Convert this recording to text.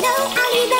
know I need